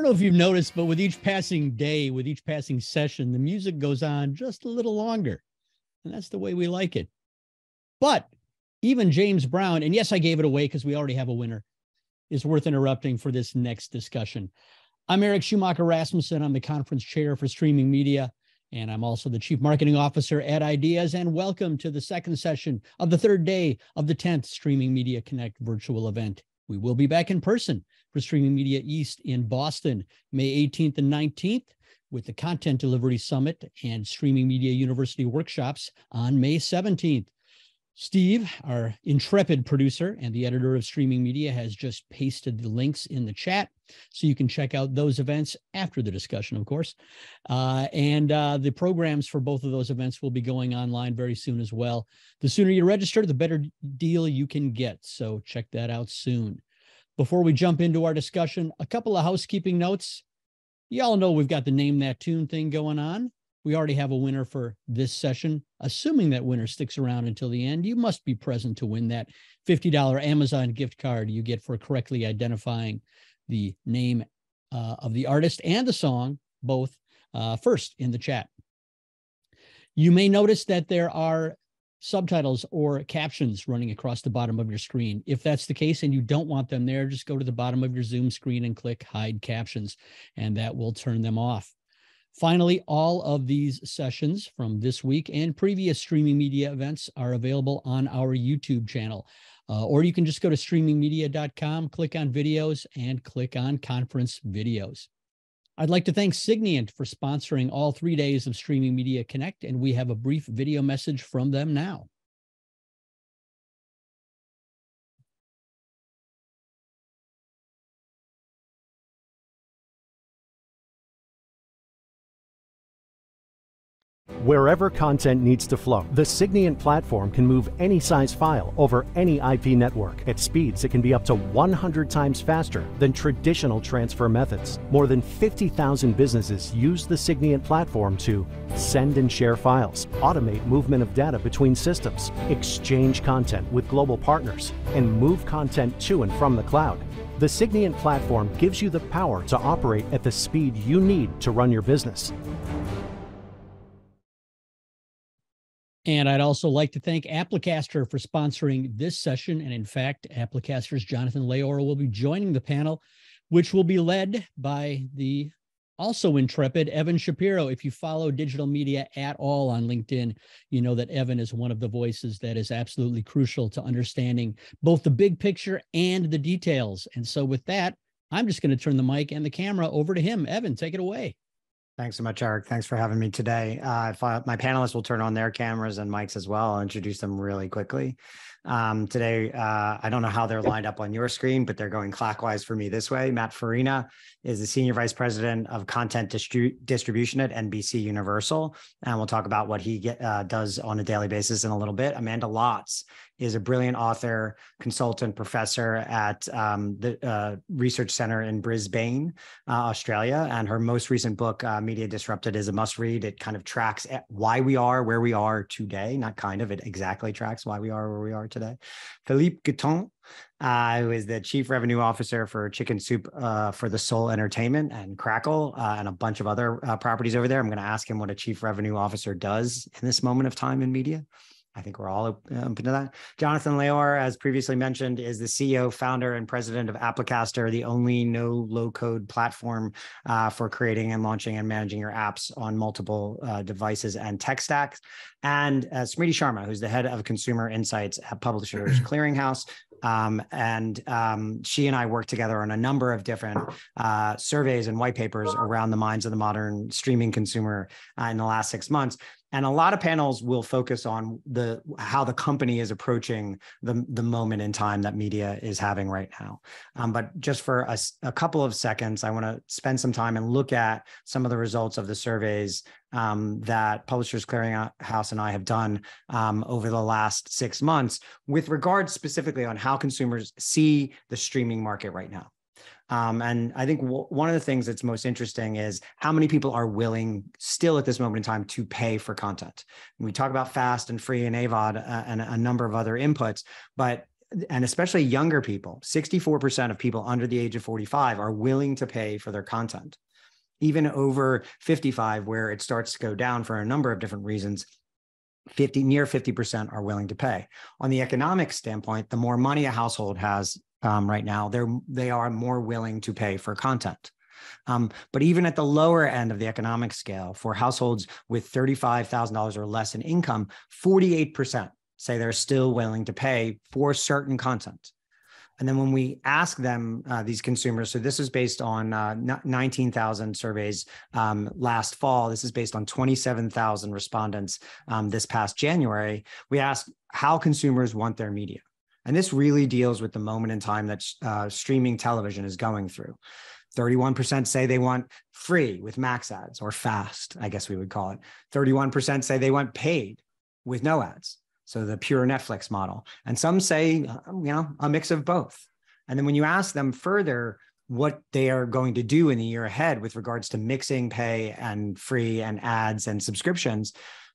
don't know if you've noticed, but with each passing day, with each passing session, the music goes on just a little longer. And that's the way we like it. But even James Brown, and yes, I gave it away because we already have a winner, is worth interrupting for this next discussion. I'm Eric Schumacher Rasmussen. I'm the conference chair for streaming media, and I'm also the chief marketing officer at Id3as. And welcome to the second session of the third day of the 10th Streaming Media Connect virtual event. We will be back in person for Streaming Media East in Boston, May 18th and 19th, with the Content Delivery Summit and Streaming Media University workshops on May 17th. Steve, our intrepid producer and the editor of Streaming Media, has just pasted the links in the chat. So you can check out those events after the discussion, of course. Uh, and uh, the programs for both of those events will be going online very soon as well. The sooner you register, the better deal you can get. So check that out soon. Before we jump into our discussion, a couple of housekeeping notes. Y'all know we've got the name that tune thing going on. We already have a winner for this session. Assuming that winner sticks around until the end, you must be present to win that $50 Amazon gift card you get for correctly identifying the name uh, of the artist and the song, both uh, first in the chat. You may notice that there are subtitles or captions running across the bottom of your screen. If that's the case and you don't want them there, just go to the bottom of your Zoom screen and click hide captions, and that will turn them off. Finally, all of these sessions from this week and previous streaming media events are available on our YouTube channel. Uh, or you can just go to streamingmedia.com, click on videos, and click on conference videos. I'd like to thank Signiant for sponsoring all three days of Streaming Media Connect, and we have a brief video message from them now. Wherever content needs to flow, the Signiant platform can move any size file over any IP network at speeds that can be up to 100 times faster than traditional transfer methods. More than 50,000 businesses use the Signiant platform to send and share files, automate movement of data between systems, exchange content with global partners, and move content to and from the cloud. The Signiant platform gives you the power to operate at the speed you need to run your business. And I'd also like to thank Applicaster for sponsoring this session. And in fact, Applicaster's Jonathan Laor will be joining the panel, which will be led by the also intrepid Evan Shapiro. If you follow digital media at all on LinkedIn, you know that Evan is one of the voices that is absolutely crucial to understanding both the big picture and the details. And so, with that, I'm just going to turn the mic and the camera over to him. Evan, take it away. Thanks so much, Eric. Thanks for having me today. Uh, I, my panelists will turn on their cameras and mics as well, I'll introduce them really quickly. Um, today, uh, I don't know how they're lined up on your screen, but they're going clockwise for me this way. Matt Farina is the Senior Vice President of Content Distri- Distribution at NBC Universal. And we'll talk about what he get, uh, does on a daily basis in a little bit. Amanda Lotz is a brilliant author, consultant, professor at um, the uh, Research Center in Brisbane, uh, Australia. And her most recent book, uh, Media Disrupted, is a must read. It kind of tracks why we are where we are today, not kind of, it exactly tracks why we are where we are today. Philippe Guelton, uh, who is the chief revenue officer for Chicken Soup uh, for the Soul Entertainment and Crackle uh, and a bunch of other uh, properties over there. I'm going to ask him what a chief revenue officer does in this moment of time in media. I think we're all open to that. Jonathan Laor, as previously mentioned, is the CEO, founder, and president of Applicaster, the only no low code platform uh, for creating and launching and managing your apps on multiple uh, devices and tech stacks. And uh, Smriti Sharma, who's the head of consumer insights at Publishers Clearinghouse. Um, and um, she and I worked together on a number of different uh, surveys and white papers around the minds of the modern streaming consumer uh, in the last six months. And a lot of panels will focus on the how the company is approaching the, the moment in time that media is having right now. Um, but just for a, a, couple of seconds i want to spend some time and look at some of the results of the surveys um, that publishers clearinghouse and i have done um, over the last six months with regards specifically on how consumers see the streaming market right now um, and I think w- one of the things that's most interesting is how many people are willing still at this moment in time to pay for content. we talk about fast and free and AVOD uh, and a number of other inputs, but and especially younger people, 64% of people under the age of 45 are willing to pay for their content. Even over 55, where it starts to go down for a number of different reasons, 50 near 50% are willing to pay. On the economic standpoint, the more money a household has um, right now, they're they are more willing to pay for content. Um, but even at the lower end of the economic scale, for households with $35,000 or less in income, 48% say they're still willing to pay for certain content. And then when we ask them, uh, these consumers, so this is based on uh, 19,000 surveys um, last fall. This is based on 27,000 respondents um, this past January. We asked how consumers want their media. And this really deals with the moment in time that uh, streaming television is going through. 31% say they want free with max ads or fast, I guess we would call it. 31% say they want paid with no ads. So the pure Netflix model. And some say, uh, you know, a mix of both. And then when you ask them further what they are going to do in the year ahead with regards to mixing pay and free and ads and subscriptions,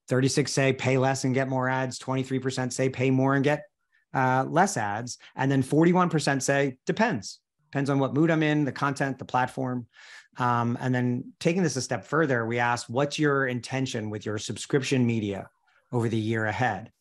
36 say pay less and get more ads, 23% say pay more and get uh, less ads, and then 41% say depends depends on what mood I'm in, the content, the platform. Um, and then taking this a step further, we asked, what's your intention with your subscription media over the year ahead?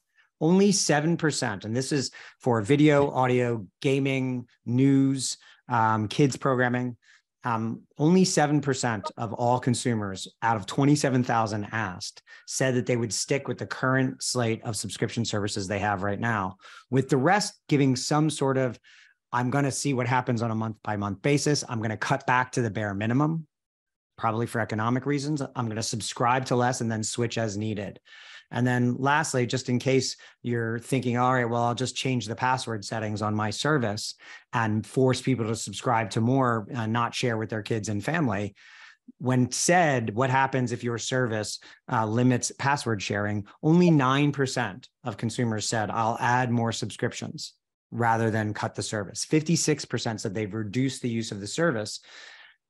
Only 7%, and this is for video, audio, gaming, news, um, kids programming. Um, only 7% of all consumers out of 27,000 asked said that they would stick with the current slate of subscription services they have right now, with the rest giving some sort of I'm going to see what happens on a month by month basis. I'm going to cut back to the bare minimum, probably for economic reasons. I'm going to subscribe to less and then switch as needed. And then lastly, just in case you're thinking, all right, well, I'll just change the password settings on my service and force people to subscribe to more, and not share with their kids and family. When said, what happens if your service uh, limits password sharing? Only 9% of consumers said, I'll add more subscriptions rather than cut the service. 56% said they've reduced the use of the service.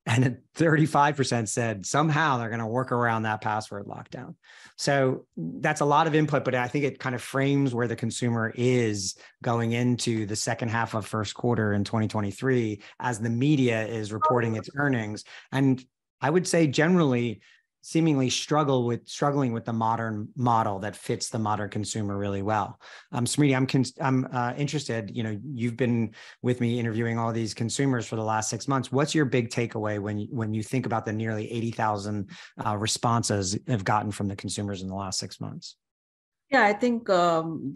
And 35% said somehow they're going to work around that password lockdown. So that's a lot of input, but I think it kind of frames where the consumer is going into the second half of first quarter in 2023 as the media is reporting its earnings. And I would say generally, seemingly struggle with struggling with the modern model that fits the modern consumer really well. Um, Smriti, I'm I'm uh, interested. You know, you've been with me interviewing all these consumers for the last six months. What's your big takeaway when you, when you think about the nearly eighty thousand uh, responses have gotten from the consumers in the last six months? Yeah, I think um,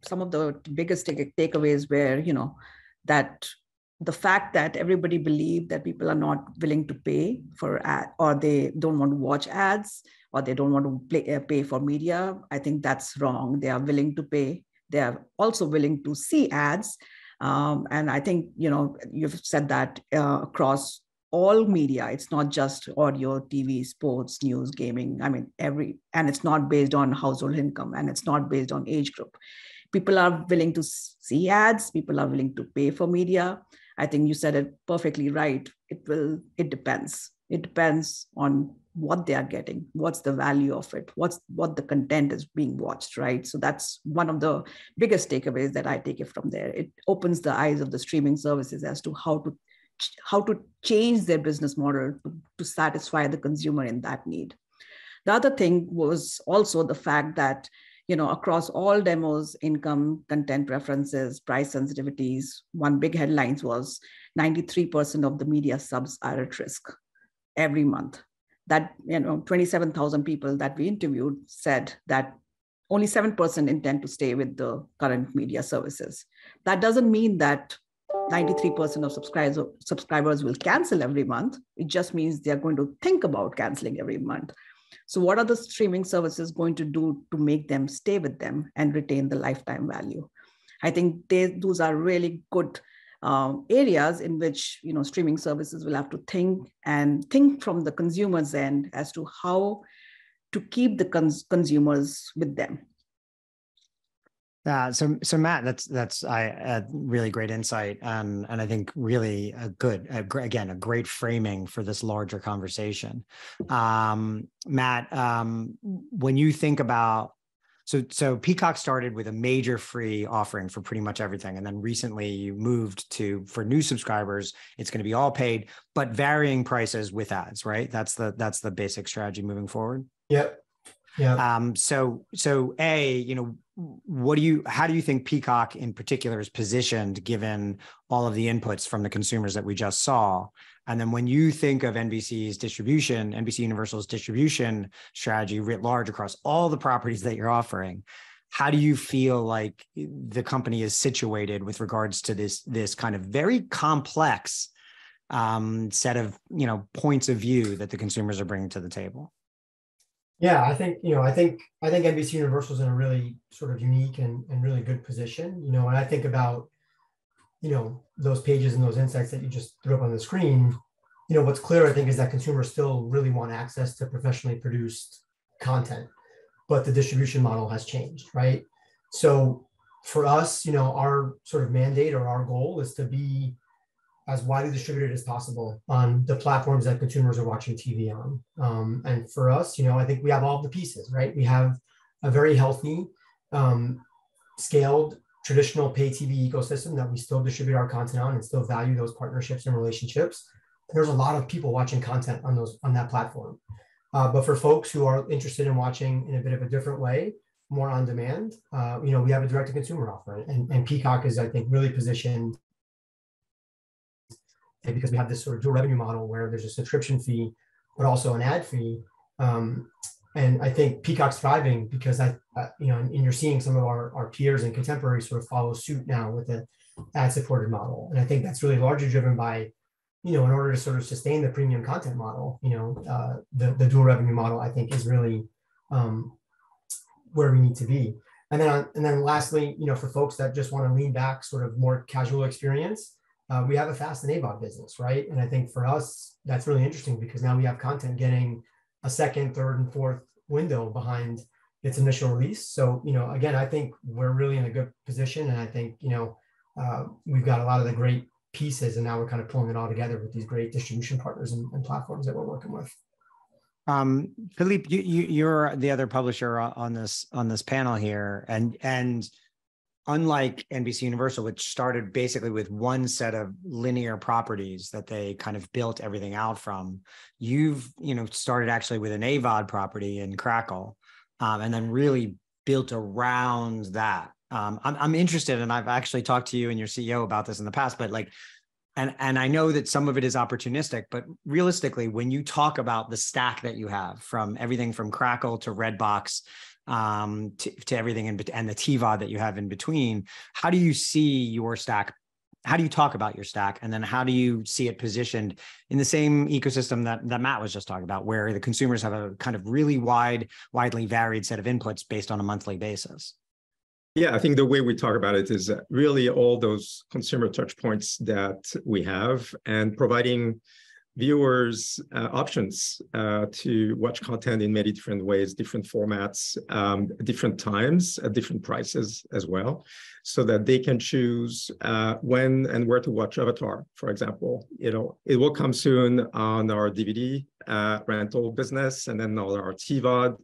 some of the biggest take- takeaways were you know that the fact that everybody believed that people are not willing to pay for ad or they don't want to watch ads or they don't want to play, uh, pay for media i think that's wrong. They are willing to pay. They are also willing to see ads. Um, and i think you know you've said that uh, across all media. It's not just audio tv sports news gaming. I mean every and it's not based on household income and it's not based on age group. People are willing to see ads. People are willing to pay for media I think you said it perfectly right. It will, it depends. It depends on what they are getting, what's the value of it, what's what the content is being watched, right? So that's one of the biggest takeaways that I take it from there. It opens the eyes of the streaming services as to how to how to change their business model to, to satisfy the consumer in that need. The other thing was also the fact that you know, across all demos, income, content preferences, price sensitivities, one big headlines was 93% of the media subs are at risk every month. That, you know, 27,000 people that we interviewed said that only 7% intend to stay with the current media services. That doesn't mean that 93% of subscribers, subscribers will cancel every month. It just means they're going to think about canceling every month so, what are the streaming services going to do to make them stay with them and retain the lifetime value? I think they, those are really good uh, areas in which you know streaming services will have to think and think from the consumer's end as to how to keep the cons- consumers with them uh, so, so Matt, that's that's I a really great insight, um, and I think really a good, a gr- again, a great framing for this larger conversation. Um, Matt, um, when you think about So so Peacock started with a major free offering for pretty much everything, and then recently you moved to for new subscribers, it's going to be all paid, but varying prices with ads, right? That's the that's the basic strategy moving forward. Yep. Yeah. Um, so so a you know what do you how do you think Peacock in particular is positioned given all of the inputs from the consumers that we just saw? And then when you think of NBC's distribution, NBC Universal's distribution strategy writ large across all the properties that you're offering, how do you feel like the company is situated with regards to this this kind of very complex um, set of you know points of view that the consumers are bringing to the table? Yeah, I think you know, I think I think NBC Universal is in a really sort of unique and, and really good position. You know, when I think about you know those pages and those insights that you just threw up on the screen you know what's clear i think is that consumers still really want access to professionally produced content but the distribution model has changed right so for us you know our sort of mandate or our goal is to be as widely distributed as possible on the platforms that consumers are watching tv on um, and for us you know i think we have all the pieces right we have a very healthy um, scaled traditional pay TV ecosystem that we still distribute our content on and still value those partnerships and relationships. There's a lot of people watching content on those on that platform. Uh, but for folks who are interested in watching in a bit of a different way, more on demand, uh, you know, we have a direct to consumer offer, and, and Peacock is, I think, really positioned because we have this sort of dual revenue model where there's a subscription fee, but also an ad fee. Um, and I think Peacock's thriving because I, uh, you know, and, and, you're seeing some of our, our peers and contemporaries sort of follow suit now with the ad-supported model, and I think that's really largely driven by, you know, in order to sort of sustain the premium content model, you know, uh, the the dual revenue model I think is really um, where we need to be. And then, and then lastly, you know, for folks that just want to lean back, sort of more casual experience, uh, we have a fast and AVOD business, right? And I think for us, that's really interesting because now we have content getting a second, third, and fourth window behind its initial release. So, you know, again, I think we're really in a good position. And I think, you know, uh, we've got a lot of the great pieces and now we're kind of pulling it all together with these great distribution partners and, and platforms that we're working with. Um, Philippe, you, you, you're the other publisher on this, on this panel here and, and unlike NBC Universal, which started basically with one set of linear properties that they kind of built everything out from, you've you know started actually with an AVOD property in Crackle, um, and then really built around that. Um, I'm, I'm interested, and I've actually talked to you and your CEO about this in the past, but like. And, and I know that some of it is opportunistic, but realistically, when you talk about the stack that you have from everything from Crackle to Redbox um, to, to everything in, and the TVOD that you have in between. How do you see your stack? How do you talk about your stack? And then how do you see it positioned in the same ecosystem that, that Matt was just talking about, where the consumers have a kind of really wide, widely varied set of inputs based on a monthly basis? Yeah, I think the way we talk about it is really all those consumer touch points that we have and providing viewers uh, options uh, to watch content in many different ways, different formats, um, different times, at different prices as well, so that they can choose uh, when and where to watch Avatar, for example. You know, it will come soon on our DVD uh, rental business, and then on our TVOD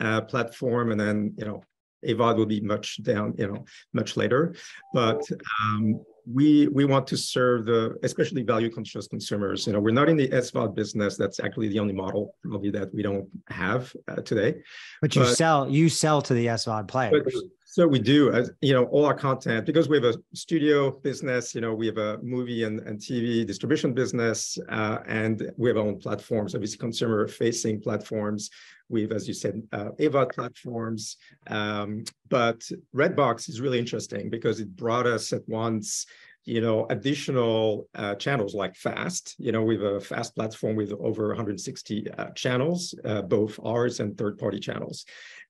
uh, platform, and then you know. AVOD will be much down, you know, much later, but um, we we want to serve the especially value conscious consumers. You know, we're not in the SVOD business. That's actually the only model probably that we don't have uh, today. But you but, sell you sell to the SVOD players. But, so we do, as you know, all our content because we have a studio business. You know, we have a movie and, and TV distribution business, uh, and we have our own platforms, obviously consumer-facing platforms. We have, as you said, uh, platforms. Um, but Redbox is really interesting because it brought us at once you know, additional uh, channels like FAST. You know, we have a FAST platform with over 160 uh, channels, uh, both ours and third-party channels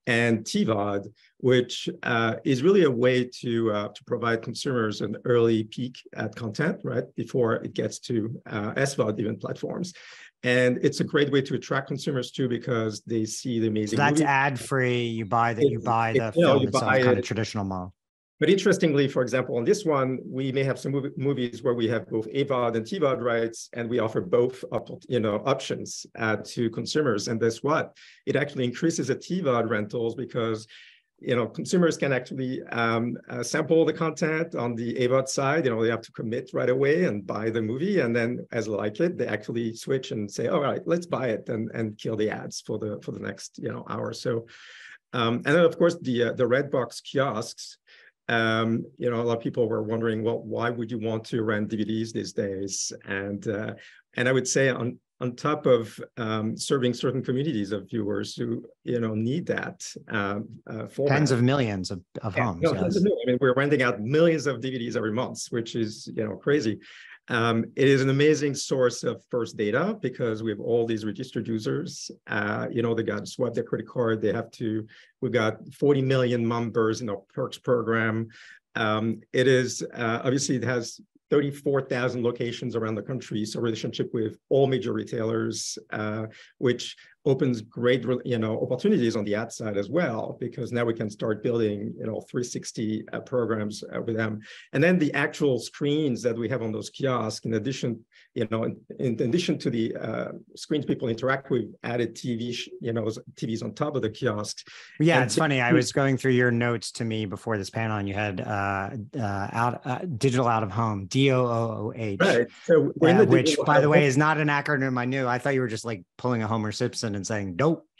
and TVOD, which uh, is really a way to uh, to provide consumers an early peek at content, right before it gets to uh, SVOD even platforms. And it's a great way to attract consumers too because they see the amazing. So that's ad free. You buy that. You buy the it, film. You know, you buy kind of traditional model. But interestingly, for example, on this one, we may have some movie, movies where we have both AVOD and TVOD rights, and we offer both you know, options uh, to consumers. And that's what? It actually increases the TVOD rentals because you know, consumers can actually um, uh, sample the content on the AVOD side. You know, they have to commit right away and buy the movie, and then as like it, they actually switch and say, "All right, let's buy it," and and kill the ads for the for the next you know hour. Or so, um, and then of course the uh, the Redbox kiosks. Um, you know, a lot of people were wondering, well, why would you want to rent DVDs these days? And uh, and I would say on on top of um, serving certain communities of viewers who you know need that um, uh, tens of millions of, of yeah, homes. No, yes. of I mean, we're renting out millions of DVDs every month, which is you know crazy. Um, it is an amazing source of first data because we have all these registered users. Uh, you know, they got to swipe their credit card. They have to. We've got 40 million members in our perks program. Um, it is uh, obviously it has 34,000 locations around the country. So relationship with all major retailers, uh, which opens great you know opportunities on the ad side as well because now we can start building you know 360 uh, programs uh, with them. And then the actual screens that we have on those kiosks in addition you know in, in addition to the uh, screens people interact with added tv you know tvs on top of the kiosks yeah and it's funny. I was going through your notes to me before this panel and you had uh, uh out uh, digital out of home d-o-o-o-h right. So which by the way is not an acronym i knew. I thought you were just like pulling a homer simpson and saying nope, but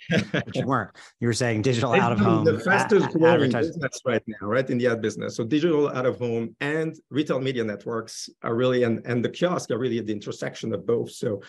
you weren't. You were saying digital out of home. The fastest growing business right now, right in the ad business. So digital out of home and retail media networks are really, and and the kiosk are really at the intersection of both. So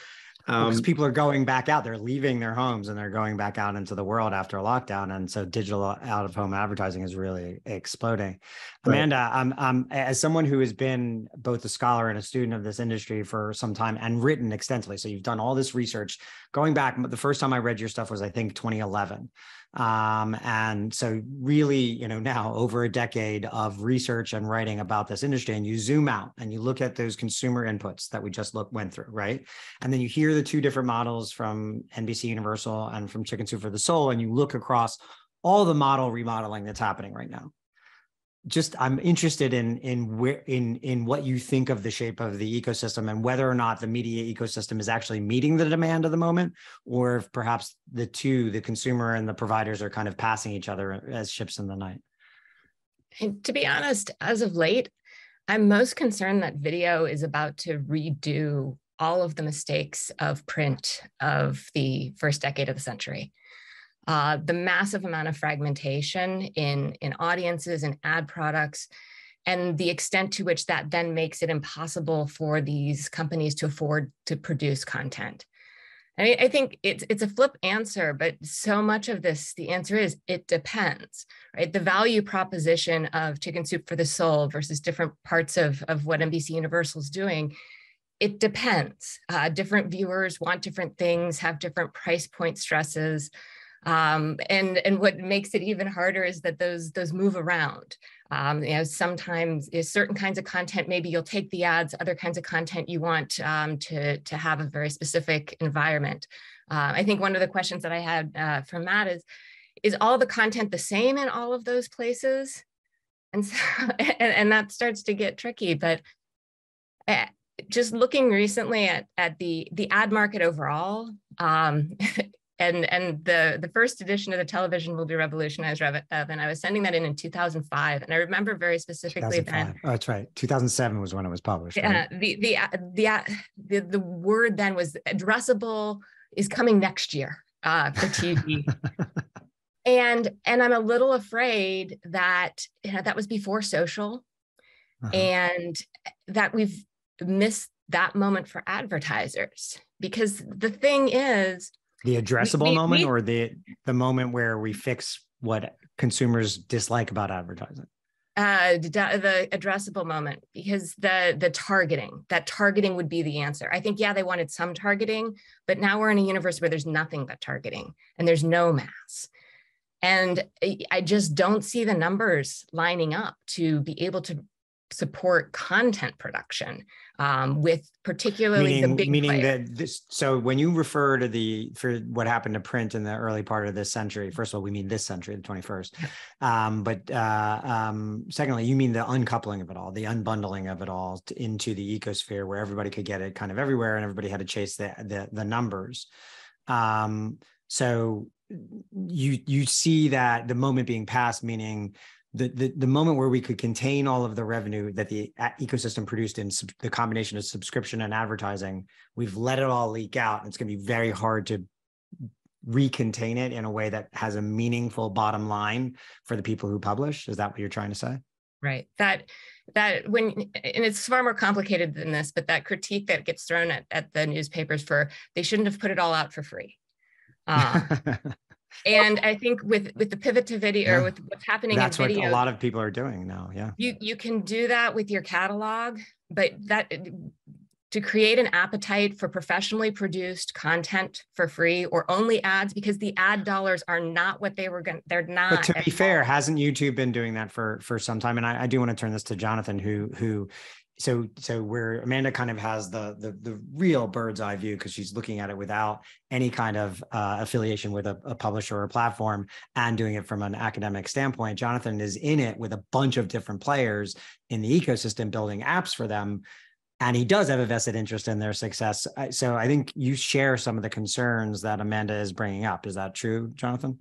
because um, people are going back out they're leaving their homes and they're going back out into the world after a lockdown and so digital out of home advertising is really exploding right. amanda I'm, I'm as someone who has been both a scholar and a student of this industry for some time and written extensively so you've done all this research going back the first time i read your stuff was i think 2011 um, and so really, you know, now over a decade of research and writing about this industry, and you zoom out and you look at those consumer inputs that we just look went through, right? And then you hear the two different models from NBC Universal and from Chicken Soup for the Soul, and you look across all the model remodeling that's happening right now just I'm interested in in where in in what you think of the shape of the ecosystem and whether or not the media ecosystem is actually meeting the demand of the moment, or if perhaps the two, the consumer and the providers, are kind of passing each other as ships in the night. And to be honest, as of late, I'm most concerned that video is about to redo all of the mistakes of print of the first decade of the century uh, the massive amount of fragmentation in, in audiences and ad products, and the extent to which that then makes it impossible for these companies to afford to produce content. I I think it's it's a flip answer, but so much of this, the answer is it depends, right? The value proposition of Chicken Soup for the Soul versus different parts of, of what NBC Universal is doing, it depends. Uh, different viewers want different things, have different price point stresses. Um, and and what makes it even harder is that those those move around. Um, you know, sometimes certain kinds of content, maybe you'll take the ads, other kinds of content you want um, to, to have a very specific environment. Uh, I think one of the questions that I had uh, from Matt is, is all the content the same in all of those places? And, so, and, and that starts to get tricky, but uh, just looking recently at, at the, the ad market overall, um, and and the the first edition of the television will be revolutionized Rev- and I was sending that in in 2005 and I remember very specifically then oh, that's right 2007 was when it was published yeah right? the, the the the the word then was addressable is coming next year uh, for TV and and I'm a little afraid that you know that was before social uh-huh. and that we've missed that moment for advertisers because the thing is the addressable we, moment we, or the the moment where we fix what consumers dislike about advertising? Uh the addressable moment because the the targeting that targeting would be the answer. I think yeah they wanted some targeting but now we're in a universe where there's nothing but targeting and there's no mass. And i just don't see the numbers lining up to be able to support content production um, with particularly meaning, the big meaning that this so when you refer to the for what happened to print in the early part of this century first of all we mean this century the 21st um, but uh, um, secondly you mean the uncoupling of it all the unbundling of it all to, into the ecosphere where everybody could get it kind of everywhere and everybody had to chase the the, the numbers. Um, so you you see that the moment being passed, meaning the, the, the moment where we could contain all of the revenue that the ecosystem produced in sub, the combination of subscription and advertising, we've let it all leak out. And it's going to be very hard to recontain it in a way that has a meaningful bottom line for the people who publish. Is that what you're trying to say? Right. That that when and it's far more complicated than this, but that critique that gets thrown at, at the newspapers for they shouldn't have put it all out for free. Uh, and I think with with the pivot to video yeah. or with what's happening that's in video, what a lot of people are doing now. Yeah, you you can do that with your catalog, but that to create an appetite for professionally produced content for free or only ads because the ad dollars are not what they were going they're not but to be fair hasn't youtube been doing that for for some time and I, I do want to turn this to jonathan who who so so where Amanda kind of has the the, the real bird's eye view because she's looking at it without any kind of uh, affiliation with a, a, publisher or platform and doing it from an academic standpoint. Jonathan is in it with a bunch of different players in the ecosystem building apps for them. And he does have a vested interest in their success. So I think you share some of the concerns that Amanda is bringing up. Is that true, Jonathan?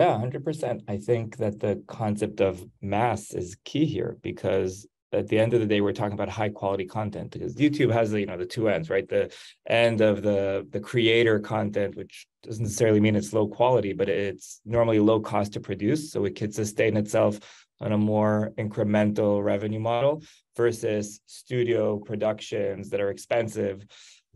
Yeah, 100%. I think that the concept of mass is key here because at the end of the day, we're talking about high quality content because YouTube has the, you know, the two ends, right? The end of the, the creator content, which doesn't necessarily mean it's low quality, but it's normally low cost to produce. So it can sustain itself on a more incremental revenue model versus studio productions that are expensive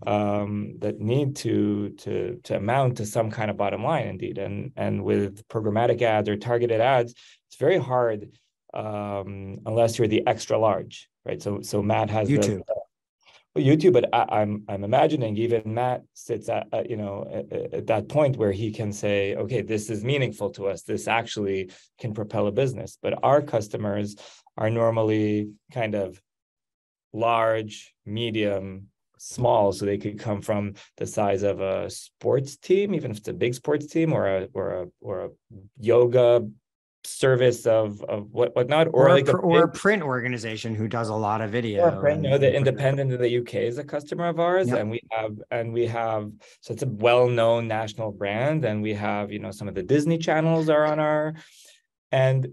um, that need to to to amount to some kind of bottom line indeed and and with programmatic ads or targeted ads it's very hard um, unless you're the extra large, right? So so Matt has YouTube. The, well, YouTube, but I, am I'm, I'm imagining even Matt sits at, at you know at, at, that point where he can say, okay, this is meaningful to us. This actually can propel a business. But our customers are normally kind of large, medium, small, so they could come from the size of a sports team, even if it's a big sports team, or a or a or a yoga service of of what whatnot or, or like a, or a print organization who does a lot of video print, you know the independent of the uk is a customer of ours yep. and we have and we have so it's a well-known national brand and we have you know some of the disney channels are on our and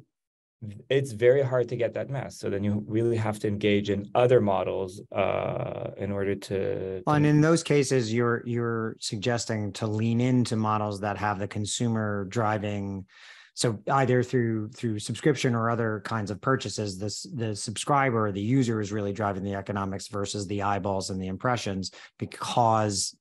it's very hard to get that mass so then you really have to engage in other models uh, in order to, to and in those cases you're you're suggesting to lean into models that have the consumer driving so either through through subscription or other kinds of purchases this the subscriber or the user is really driving the economics versus the eyeballs and the impressions because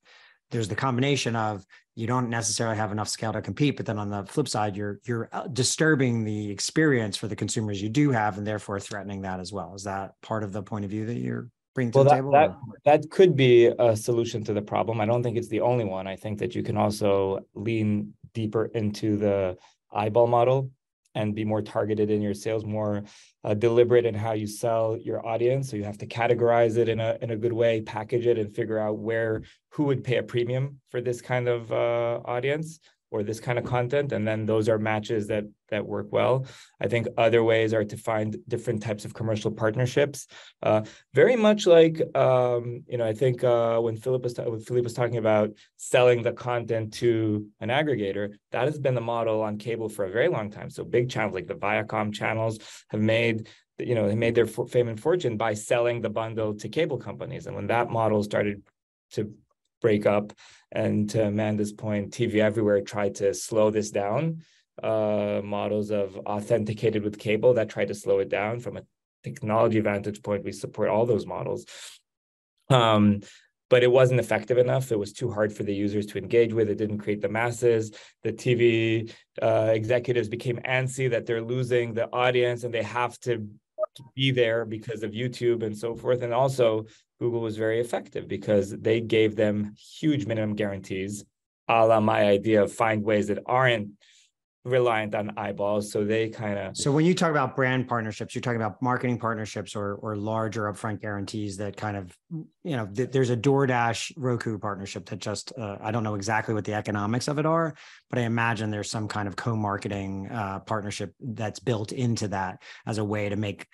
there's the combination of you don't necessarily have enough scale to compete but then on the flip side you're you're uh, disturbing the experience for the consumers you do have and therefore threatening that as well. Is that part of the point of view that you're bringing to well, the that, table that, that could be a solution to the problem. I don't think it's the only one. I think that you can also lean deeper into the eyeball model and be more targeted in your sales, more uh, deliberate in how you sell your audience. So you have to categorize it in a in a good way, package it, and figure out where who would pay a premium for this kind of uh, audience or this kind of content and then those are matches that that work well. I think other ways are to find different types of commercial partnerships. Uh, very much like um, you know i think uh, when philip was when philip was talking about selling the content to an aggregator that has been the model on cable for a very long time. So big channels like the viacom channels have made you know they made their fame and fortune by selling the bundle to cable companies. And when that model started to break up. And to Amanda's point, TV Everywhere tried to slow this down. Uh, models of authenticated with cable that tried to slow it down from a technology vantage point. We support all those models. Um, but it wasn't effective enough. It was too hard for the users to engage with. It didn't create the masses. The TV uh, executives became antsy that they're losing the audience and they have to be there because of YouTube and so forth. And also, Google was very effective because they gave them huge minimum guarantees, a la my idea of find ways that aren't reliant on eyeballs. So they kind of. So when you talk about brand partnerships, you're talking about marketing partnerships or or larger upfront guarantees that kind of, you know, th- there's a DoorDash Roku partnership that just uh, I don't know exactly what the economics of it are, but I imagine there's some kind of co-marketing uh, partnership that's built into that as a way to make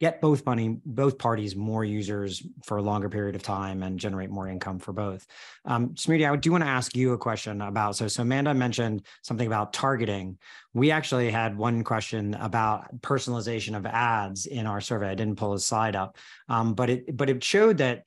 get both money, both parties more users for a longer period of time and generate more income for both. Um, Smriti, I do want to ask you a question about, so, so Amanda mentioned something about targeting. We actually had one question about personalization of ads in our survey. I didn't pull a slide up, um, but it, but it showed that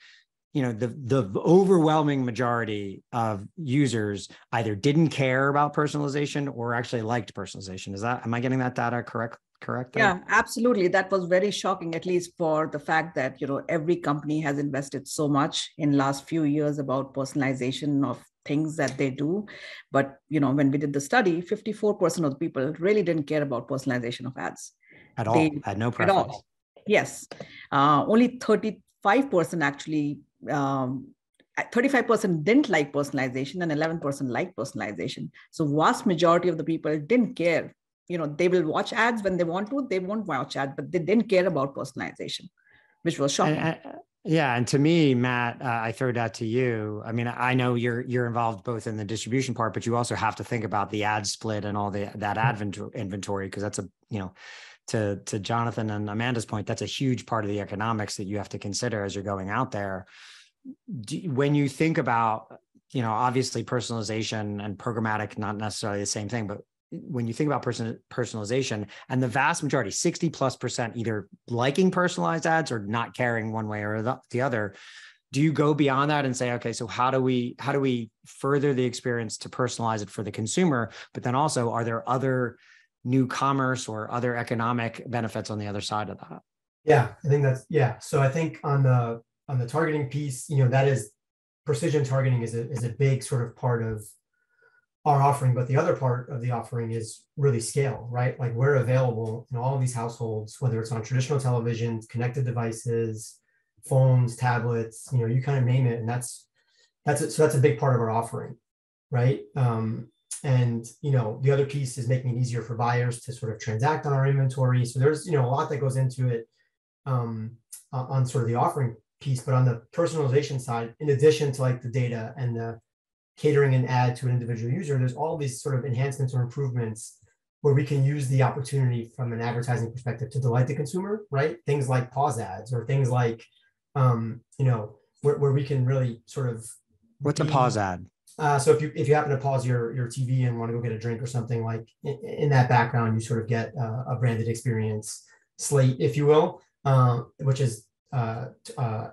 you know the the overwhelming majority of users either didn't care about personalization or actually liked personalization is that am i getting that data correct correct? Yeah, absolutely. That was very shocking, at least for the fact that you know every company has invested so much in last few years about personalization of things that they do. But you know, when we did the study, 54% of the people really didn't care about personalization of ads. At all, they, had no preference. At all. Yes. Uh, only 35% actually um, 35% didn't like personalization and 11% liked personalization. So vast majority of the people didn't care you know they will watch ads. When they want to they won't watch ads but they didn't care about personalization which was shocking. And, uh, yeah. And to me matt uh, i throw that to you. I mean i know you're you're involved both in the distribution part but you also have to think about the ad split and all the that ad inventory because that's a you know to to jonathan and amanda's point that's a huge part of the economics that you have to consider as you're going out there. Do, when you think about you know obviously personalization and programmatic not necessarily the same thing but when you think about person personalization and the vast majority 60 plus percent either liking personalized ads or not caring one way or the, the other. Do you go beyond that and say okay so how do we how do we further the experience to personalize it for the consumer? But then also are there other new commerce or other economic benefits on the other side of that? Yeah i think that's yeah. So i think on the on the targeting piece you know that is precision targeting is a, is a big sort of part of our offering, but the other part of the offering is really scale, right? Like we're available in all of these households, whether it's on traditional televisions, connected devices, phones, tablets, you know, you kind of name it, and that's that's it. So that's a big part of our offering, right? Um, and you know, the other piece is making it easier for buyers to sort of transact on our inventory. So there's you know a lot that goes into it um, on sort of the offering piece, but on the personalization side, in addition to like the data and the catering an ad to an individual user, there's all these sort of enhancements or improvements where we can use the opportunity from an advertising perspective to delight the consumer, right? Things like pause ads or things like, um, you know, where, where we can really sort of. What's be, a pause ad? Uh, so if you if you happen to pause your your TV and want to go get a drink or something like in, in that background, you sort of get uh, a branded experience slate, if you will, uh, which is uh, uh,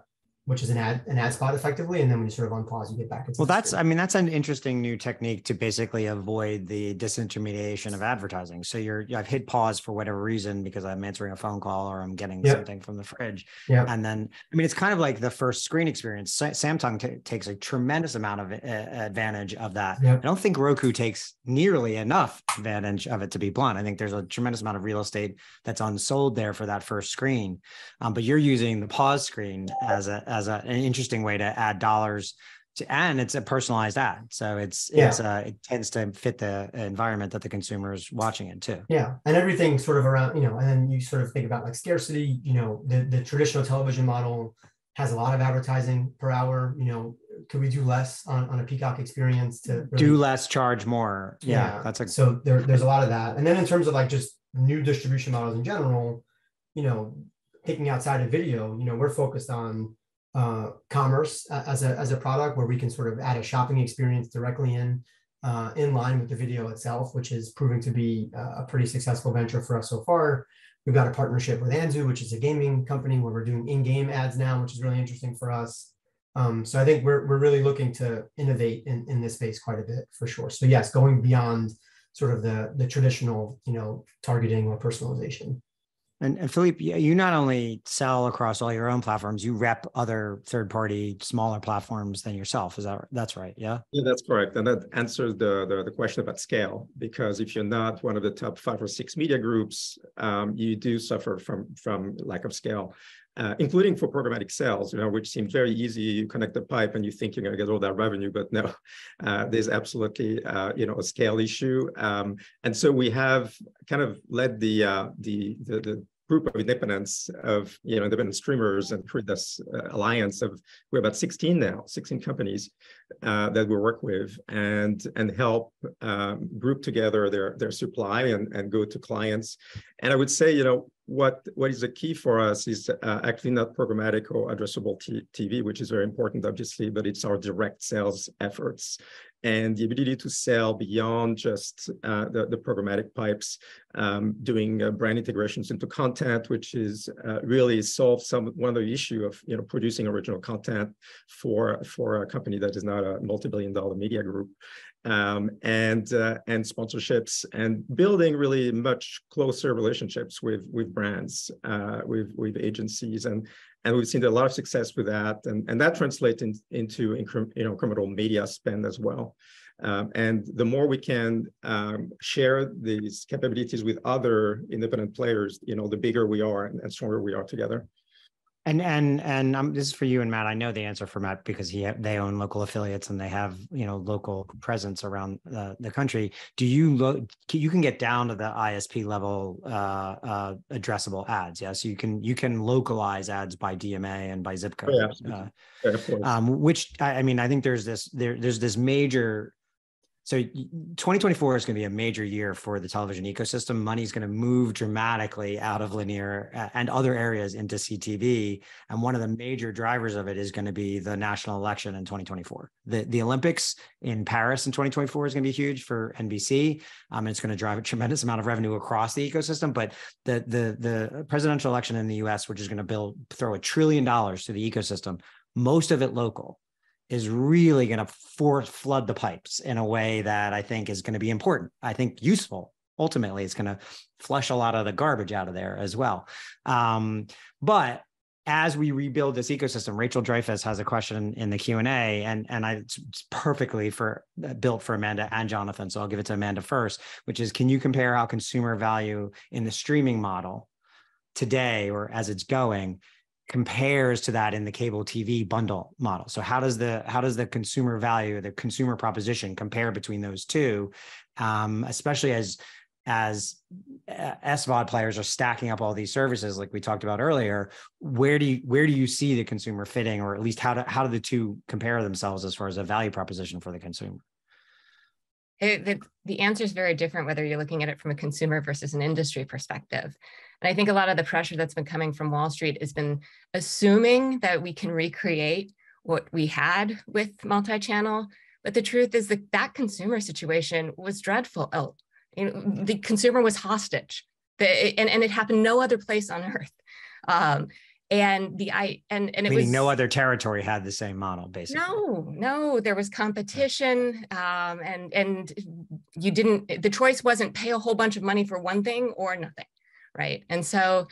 which is an ad an ad spot effectively and then when you sort of unpause you get back into well that's i mean that's an interesting new technique to basically avoid the disintermediation of advertising. So you're i've hit pause for whatever reason because i'm answering a phone call or i'm getting yep. something from the fridge. Yeah and then i mean it's kind of like the first screen experience. Samsung t- takes a tremendous amount of uh, advantage of that. Yep. i don't think roku takes nearly enough advantage of it to be blunt. I think there's a tremendous amount of real estate that's unsold there for that first screen. Um, but you're using the pause screen as a as a, an interesting way to add dollars to, and it's a personalized ad. So it's, yeah. it's, uh, it tends to fit the environment that the consumer is watching it too. Yeah. And everything sort of around, you know, and then you sort of think about like scarcity, you know, the, the traditional television model has a lot of advertising per hour, you know, could we do less on, on a peacock experience to really... do less, charge more? Yeah, yeah. That's a, so there, there's a lot of that. And then in terms of like just new distribution models in general, you know, thinking outside of video, you know, we're focused on uh, commerce as a, as a product where we can sort of add a shopping experience directly in uh, in line with the video itself, which is proving to be a pretty successful venture for us so far. We've got a partnership with Anzu, which is a gaming company where we're doing in-game ads now, which is really interesting for us. Um, so I think we're, we're really looking to innovate in, in this space quite a bit for sure. So yes, going beyond sort of the, the traditional, you know, targeting or personalization. And, and Philippe, you not only sell across all your own platforms, you rep other third-party smaller platforms than yourself. Is that that's right? Yeah. Yeah, that's correct. And that answers the, the, the question about scale. Because if you're not one of the top five or six media groups, um, you do suffer from from lack of scale. Uh, including for programmatic sales, you know, which seems very easy. You connect the pipe and you think you're going to get all that revenue, but no, uh, there's absolutely, uh, you know, a scale issue. Um, and so we have kind of led the, uh, the, the, the group of independents of you know independent streamers and create this uh, alliance of we're about 16 now 16 companies uh, that we work with and and help um, group together their their supply and and go to clients and i would say you know what what is the key for us is uh, actually not programmatic or addressable TV, which is very important, obviously, but it's our direct sales efforts and the ability to sell beyond just uh, the, the programmatic pipes, um, doing uh, brand integrations into content, which is uh, really solve some one of the issue of you know producing original content for for a company that is not a multi-billion dollar media group. Um, and uh, and sponsorships and building really much closer relationships with with brands, uh, with with agencies, and and we've seen a lot of success with that, and, and that translates in, into incre- you know, incremental media spend as well. Um, and the more we can um, share these capabilities with other independent players, you know, the bigger we are and, and stronger we are together. And and and um, this is for you and Matt. I know the answer for Matt because he they own local affiliates and they have you know local presence around the, the country. Do you look? You can get down to the ISP level uh, uh, addressable ads. Yeah, so you can you can localize ads by DMA and by zip code. Oh, yeah, uh, yeah, um, which I, I mean, I think there's this there there's this major so 2024 is going to be a major year for the television ecosystem. Money is going to move dramatically out of linear and other areas into CTV. And one of the major drivers of it is going to be the national election in 2024. The, the Olympics in Paris in 2024 is going to be huge for NBC. Um, and it's going to drive a tremendous amount of revenue across the ecosystem. But the, the, the presidential election in the US, which is going to build, throw a trillion dollars to the ecosystem, most of it local is really going to force flood the pipes in a way that I think is going to be important. I think useful. Ultimately, it's going to flush a lot of the garbage out of there as well. Um, but as we rebuild this ecosystem, Rachel Dreyfus has a question in the Q and A, and and I it's perfectly for uh, built for Amanda and Jonathan. So I'll give it to Amanda first, which is, can you compare how consumer value in the streaming model today, or as it's going, compares to that in the cable TV bundle model. So how does the how does the consumer value, the consumer proposition compare between those two, um, especially as as uh, SVOD players are stacking up all these services, like we talked about earlier, where do you where do you see the consumer fitting, or at least how do how do the two compare themselves as far as a value proposition for the consumer? It, the, the answer is very different whether you're looking at it from a consumer versus an industry perspective. And I think a lot of the pressure that's been coming from Wall Street has been assuming that we can recreate what we had with multi-channel. But the truth is that that consumer situation was dreadful. Oh, you know, the consumer was hostage, the, and, and it happened no other place on earth. Um, and the I and and it Meaning was no other territory had the same model, basically. No, no, there was competition, um, and and you didn't. The choice wasn't pay a whole bunch of money for one thing or nothing right? And so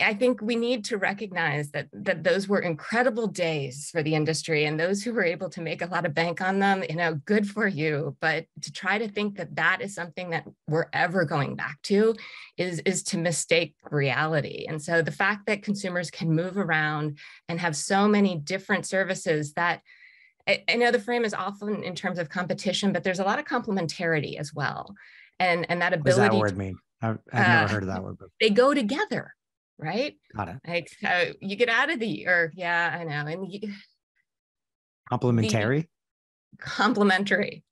I think we need to recognize that that those were incredible days for the industry and those who were able to make a lot of bank on them, you know, good for you. But to try to think that that is something that we're ever going back to is, is to mistake reality. And so the fact that consumers can move around and have so many different services that I, I know the frame is often in terms of competition, but there's a lot of complementarity as well. And, and that ability. What does that word mean? I've, I've never uh, heard of that word. Before. They go together, right? Got it. Like uh, you get out of the, or yeah, I know, and you, complementary. Complementary.